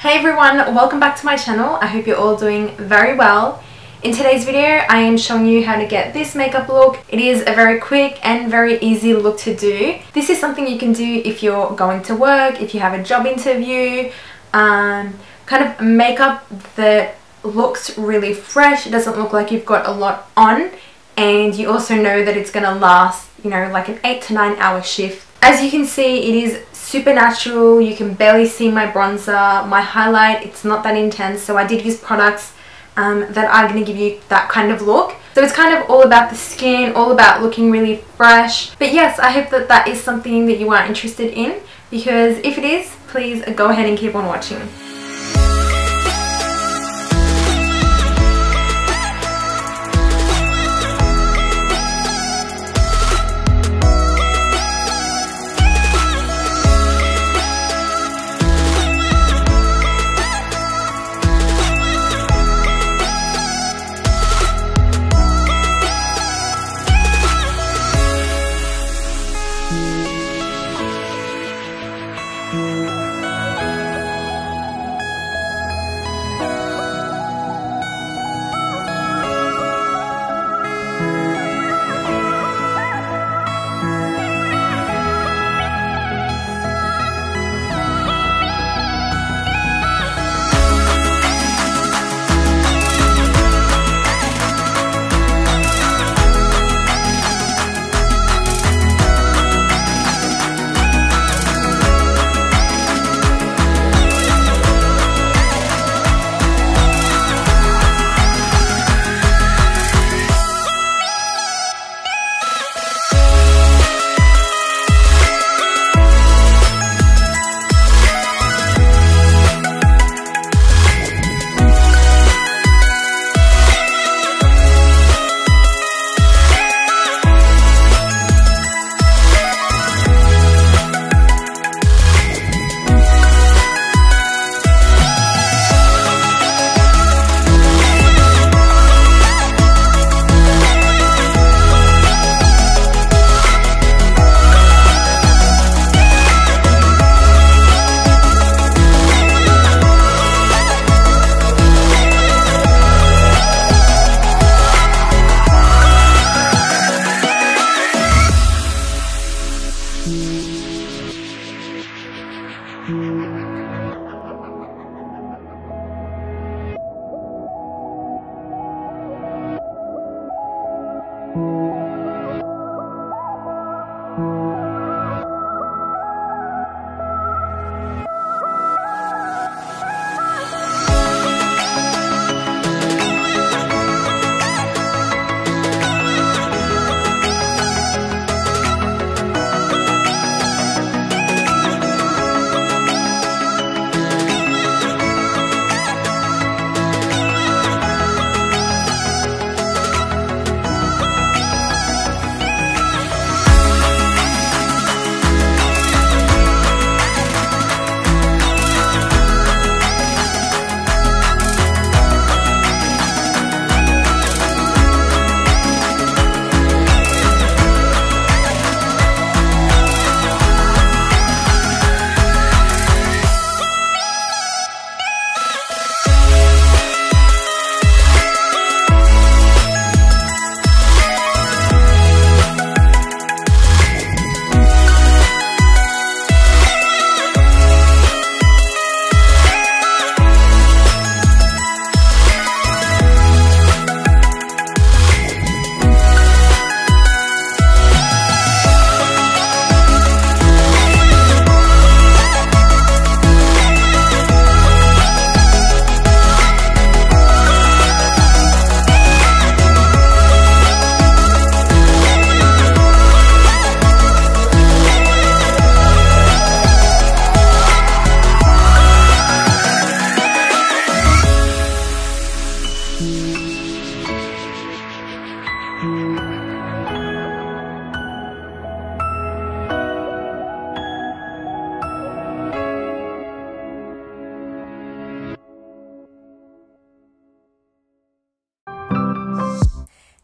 Hey everyone, welcome back to my channel. I hope you're all doing very well. In today's video, I am showing you how to get this makeup look. It is a very quick and very easy look to do. This is something you can do if you're going to work, if you have a job interview, um, kind of makeup that looks really fresh. It doesn't look like you've got a lot on and you also know that it's going to last, you know, like an 8 to 9 hour shift. As you can see, it is super natural. You can barely see my bronzer. My highlight, it's not that intense. So I did use products um, that are going to give you that kind of look. So it's kind of all about the skin, all about looking really fresh. But yes, I hope that that is something that you are interested in because if it is, please go ahead and keep on watching.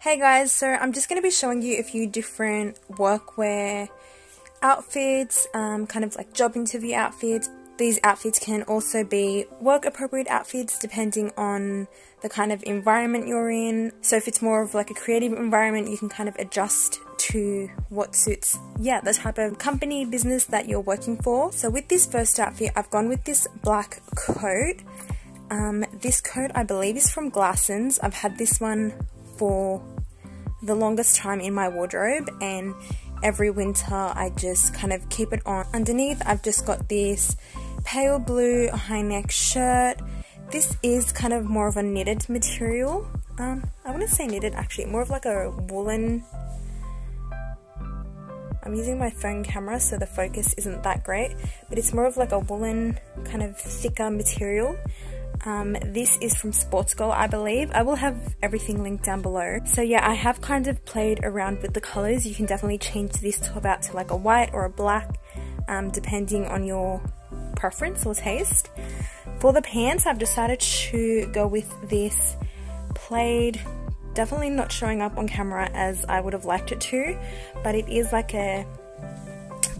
Hey guys, so I'm just going to be showing you a few different workwear outfits, um, kind of like job interview outfits, these outfits can also be work appropriate outfits depending on the kind of environment you're in. So if it's more of like a creative environment, you can kind of adjust to what suits, yeah, the type of company, business that you're working for. So with this first outfit, I've gone with this black coat. Um, this coat, I believe, is from Glassons. I've had this one for the longest time in my wardrobe and every winter I just kind of keep it on. Underneath I've just got this pale blue high neck shirt. This is kind of more of a knitted material. Um, I wouldn't say knitted actually, more of like a woolen I'm using my phone camera so the focus isn't that great, but it's more of like a woolen kind of thicker material. Um, this is from Sportsgirl, I believe. I will have everything linked down below. So yeah, I have kind of played around with the colors. You can definitely change this top out to like a white or a black, um, depending on your preference or taste. For the pants, I've decided to go with this plaid definitely not showing up on camera as I would have liked it to, but it is like a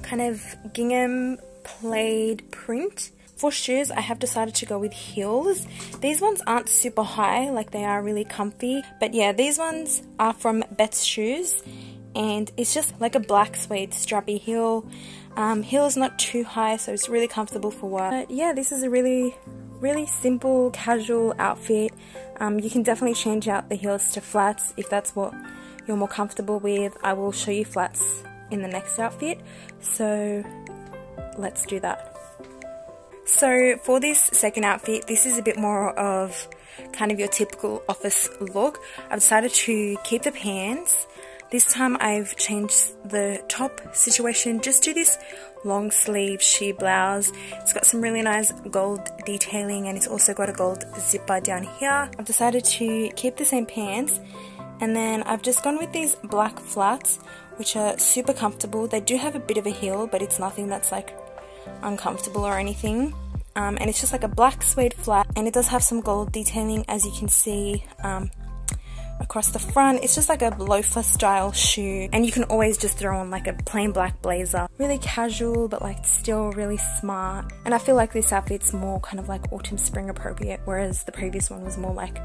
kind of gingham plaid print. For shoes, I have decided to go with heels. These ones aren't super high, like they are really comfy. But yeah, these ones are from Betts Shoes. And it's just like a black suede strappy heel. Um, heel is not too high, so it's really comfortable for work. But yeah, this is a really, really simple, casual outfit. Um, you can definitely change out the heels to flats if that's what you're more comfortable with. I will show you flats in the next outfit. So let's do that. So for this second outfit, this is a bit more of kind of your typical office look. I've decided to keep the pants. This time I've changed the top situation just to this long sleeve sheer blouse. It's got some really nice gold detailing and it's also got a gold zipper down here. I've decided to keep the same pants and then I've just gone with these black flats which are super comfortable. They do have a bit of a heel but it's nothing that's like uncomfortable or anything. Um, and it's just like a black suede flat and it does have some gold detailing as you can see um, across the front. It's just like a loafer style shoe and you can always just throw on like a plain black blazer. Really casual but like still really smart. And I feel like this outfit's more kind of like autumn spring appropriate whereas the previous one was more like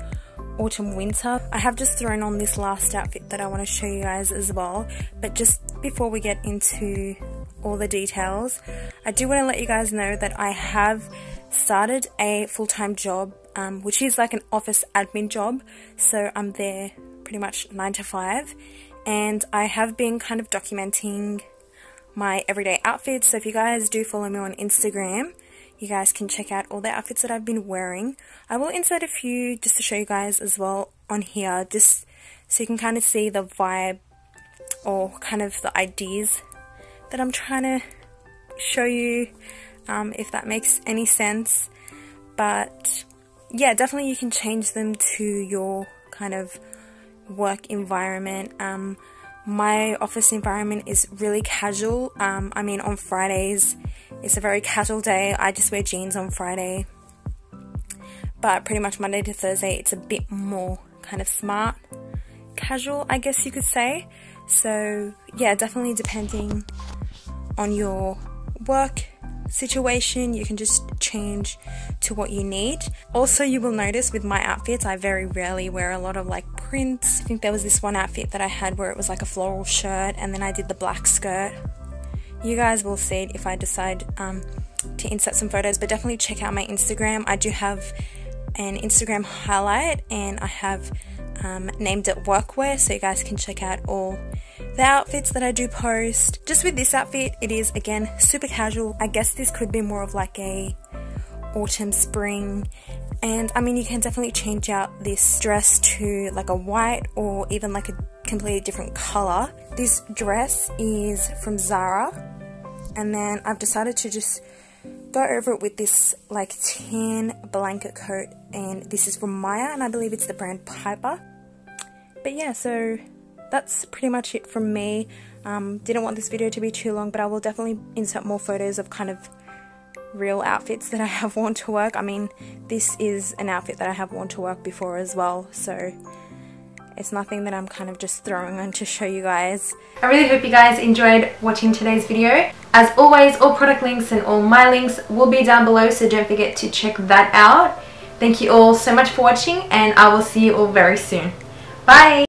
autumn winter. I have just thrown on this last outfit that I want to show you guys as well but just before we get into all the details. I do want to let you guys know that I have started a full-time job, um, which is like an office admin job. So I'm there pretty much 9 to 5. And I have been kind of documenting my everyday outfits. So if you guys do follow me on Instagram, you guys can check out all the outfits that I've been wearing. I will insert a few just to show you guys as well on here, just so you can kind of see the vibe or kind of the ideas that I'm trying to show you, um, if that makes any sense. But yeah, definitely you can change them to your kind of work environment. Um, my office environment is really casual. Um, I mean, on Fridays, it's a very casual day. I just wear jeans on Friday. But pretty much Monday to Thursday, it's a bit more kind of smart, casual, I guess you could say. So, yeah, definitely depending on your work situation, you can just change to what you need. Also, you will notice with my outfits, I very rarely wear a lot of like prints. I think there was this one outfit that I had where it was like a floral shirt and then I did the black skirt. You guys will see it if I decide um, to insert some photos, but definitely check out my Instagram. I do have an Instagram highlight and I have um, named it workwear so you guys can check out all the outfits that I do post. Just with this outfit, it is again super casual. I guess this could be more of like a autumn spring and I mean you can definitely change out this dress to like a white or even like a completely different color. This dress is from Zara and then I've decided to just go over it with this like tan blanket coat and this is from Myer and I believe it's the brand Piper. But yeah, so that's pretty much it from me. Um, didn't want this video to be too long, but I will definitely insert more photos of kind of real outfits that I have worn to work. I mean, this is an outfit that I have worn to work before as well, so It's nothing that I'm kind of just throwing on to show you guys. I really hope you guys enjoyed watching today's video. As always, all product links and all my links will be down below, so don't forget to check that out. Thank you all so much for watching and I will see you all very soon. Bye!